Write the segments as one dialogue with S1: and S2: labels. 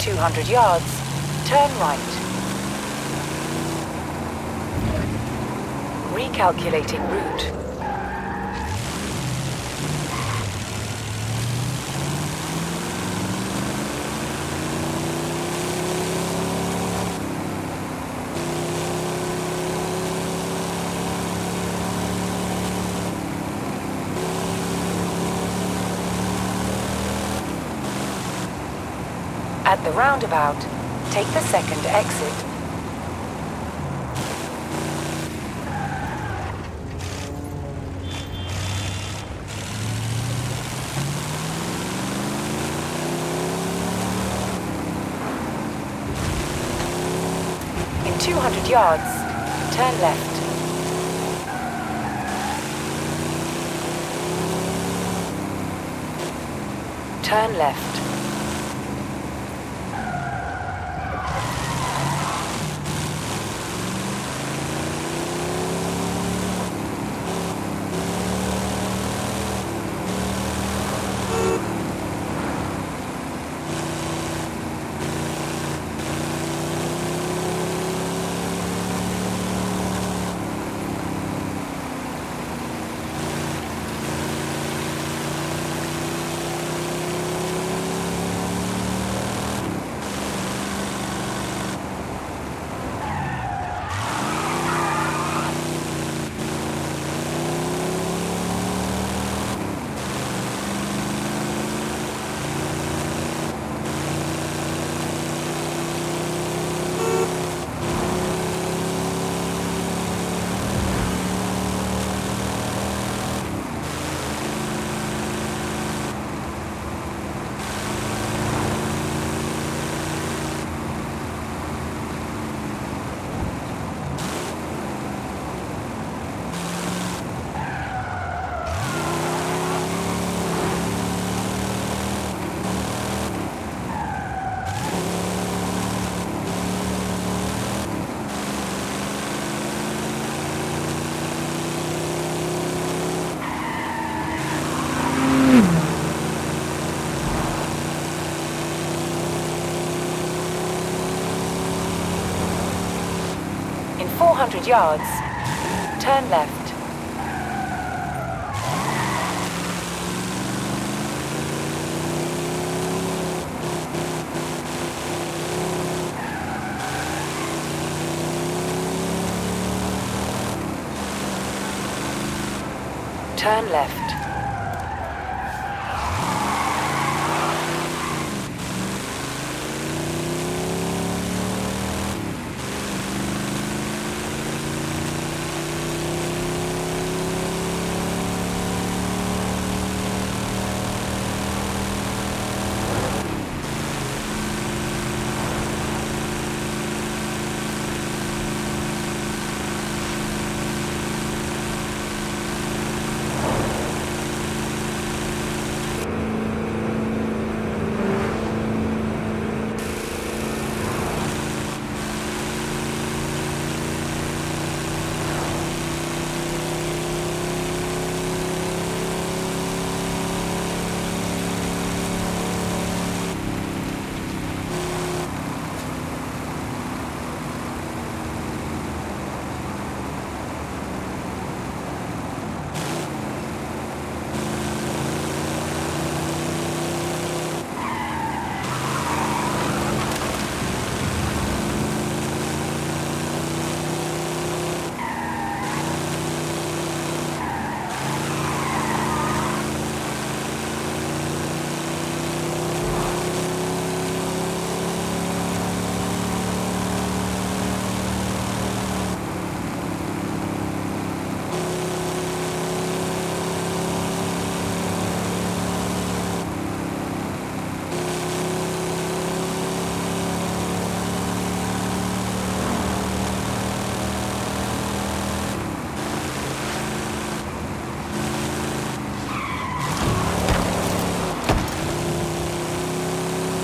S1: In 200 yards, turn right. Recalculating route. At the roundabout, take the second exit. In 200 yards, turn left. Turn left. In 400 yards, turn left. Turn left.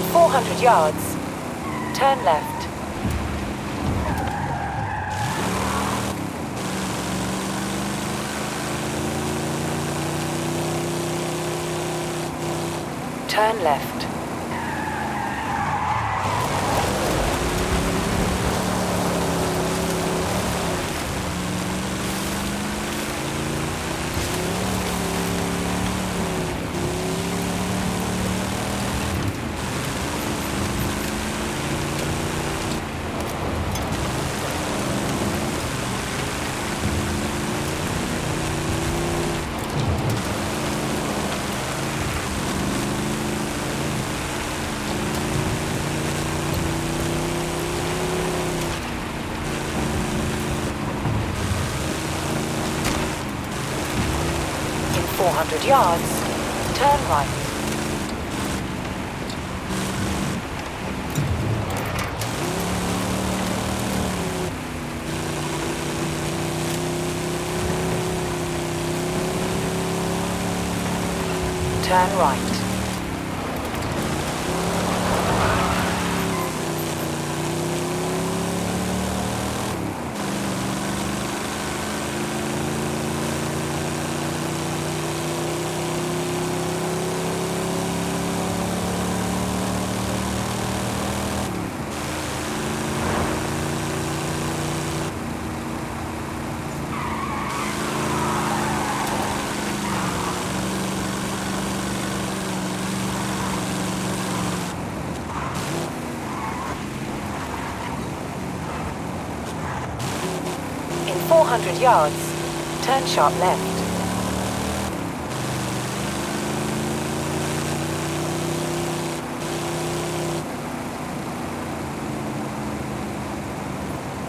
S1: In 400 yards, turn left. Turn left. 400 yards, turn right. Turn right. In 400 yards, turn sharp left.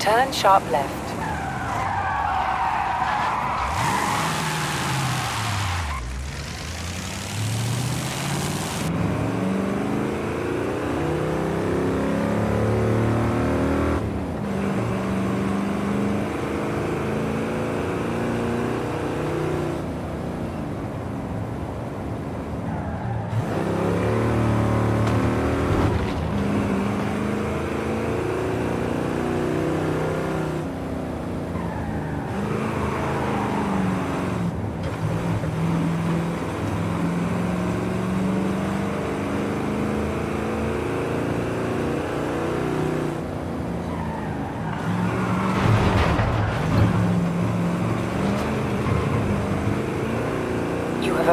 S1: Turn sharp left.